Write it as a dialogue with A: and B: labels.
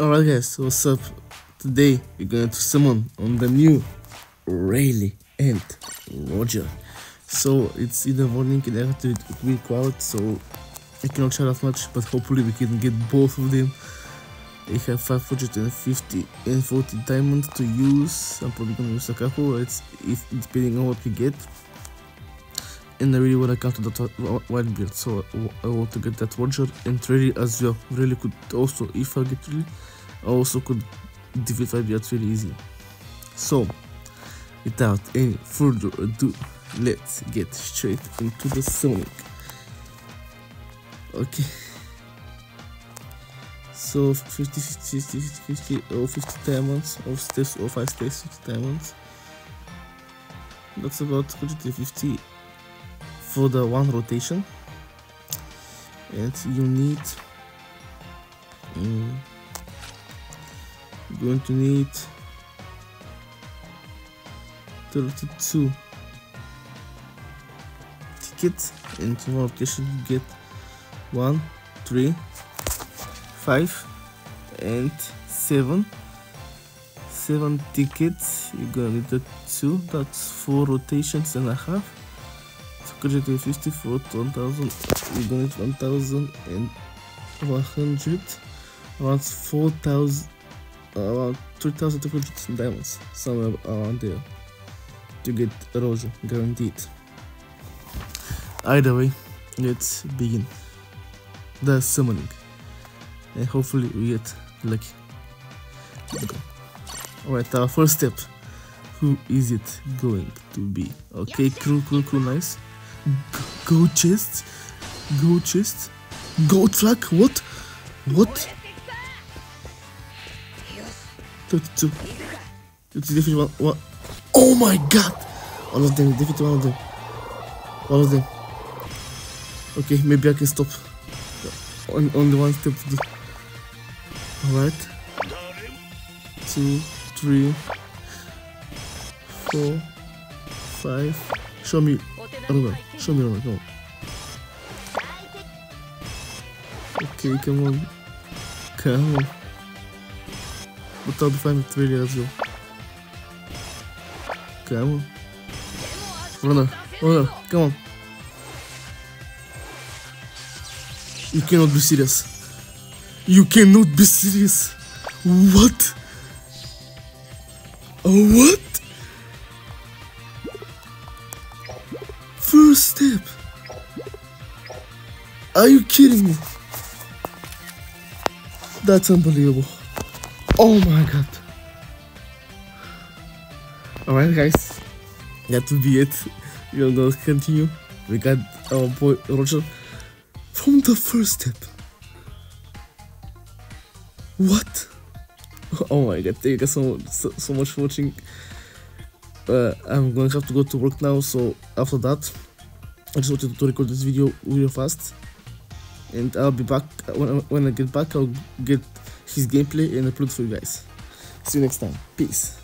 A: Oh, Alright guys, what's up? Today we're going to summon on the new Rayleigh and Roger. So it's in the morning and to be quiet so I cannot share that much but hopefully we can get both of them. I have 550 and 40 diamonds to use. I'm probably gonna use a couple, it's if depending on what we get. And I really wanna come to that white beard, so I want to get that Roger and Rayleigh as well. Really could also, if I get really, I also could defeat five yards really easy. So, without any further ado, let's get straight into the summoning. Okay. So 50, 50, 50, 50, 50, or 50 diamonds, or steps, or 5 steps, 50 diamonds. That's about 150 for the one rotation. And you need um, going to need 32 tickets. And one rotation you get 1 3 5 and 7 7 tickets you're gonna need the 2 that's 4 rotations and a half so could do 50 for 1000 you're gonna need 1000 and 100 around 4000 around 3200 diamonds somewhere around there to get Roger guaranteed. Either way let's begin the summoning and hopefully we get lucky. Alright our first step. Who is it going to be? Okay cool cool cool nice go chest go chest gold flag what what 32 it's defeat one, one oh my god! All of them defeat one of them. All of them. Okay maybe i can stop. On the one step. All right two three four five show me i don't know show me around come on okay come on come on be fine with radio as well. Come on. Runner, runner, come on. You cannot be serious. You cannot be serious. What? Oh, what? Are you kidding me? That's unbelievable. Oh my god. Alright guys, that will be it. We'll now continue. We got our boy Roger from the first step. What? Oh my god, thank you guys so, so, so much for watching. Uh, I'm to have to go to work now, so after that, I just wanted to record this video real fast. And I'll be back, when, when I get back, I'll get his gameplay and upload for you guys. See you next time. Peace.